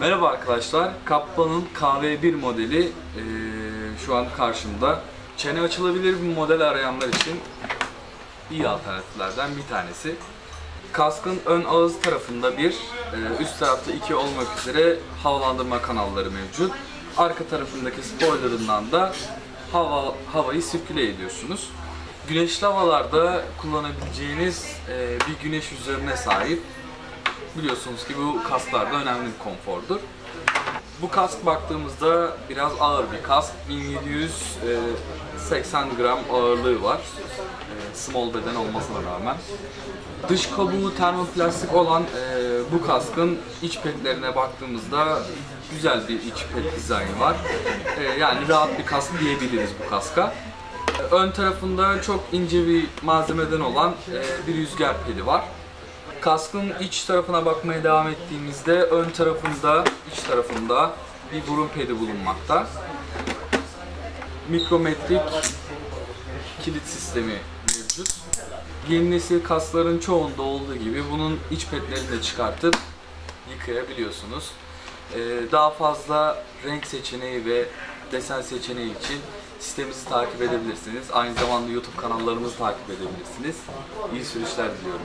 Merhaba arkadaşlar, Kaplan'ın KV1 modeli eee, şu an karşımda. Çene açılabilir bir model arayanlar için iyi alternatiflerden bir tanesi. Kaskın ön ağız tarafında bir, eee, üst tarafta iki olmak üzere havalandırma kanalları mevcut. Arka tarafındaki spoilerından da hava havayı sirküle ediyorsunuz. Güneşli havalarda kullanabileceğiniz eee, bir güneş üzerine sahip biliyorsunuz ki bu kasklarda önemli bir konfordur. Bu kask baktığımızda biraz ağır bir kask. 1780 gram ağırlığı var. E, Small beden olmasına rağmen. Dış kabuğu termoplastik olan e, bu kaskın iç petlerine baktığımızda güzel bir iç pet dizaynı var. E, Yani rahat bir kask diyebiliriz bu kaska. E, Ön tarafında çok ince bir malzemeden olan e, bir rüzgar pedi var. Kaskın iç tarafına bakmaya devam ettiğimizde ön tarafında, iç tarafında bir burun pedi bulunmakta. Mikrometrik kilit sistemi mevcut. Yeni nesil kaskların çoğunda olduğu gibi bunun iç petlerini de çıkartıp yıkayabiliyorsunuz. Ee, daha fazla renk seçeneği ve desen seçeneği için sitemizi takip edebilirsiniz. Aynı zamanda YouTube kanallarımızı takip edebilirsiniz. İyi sürüşler diliyorum.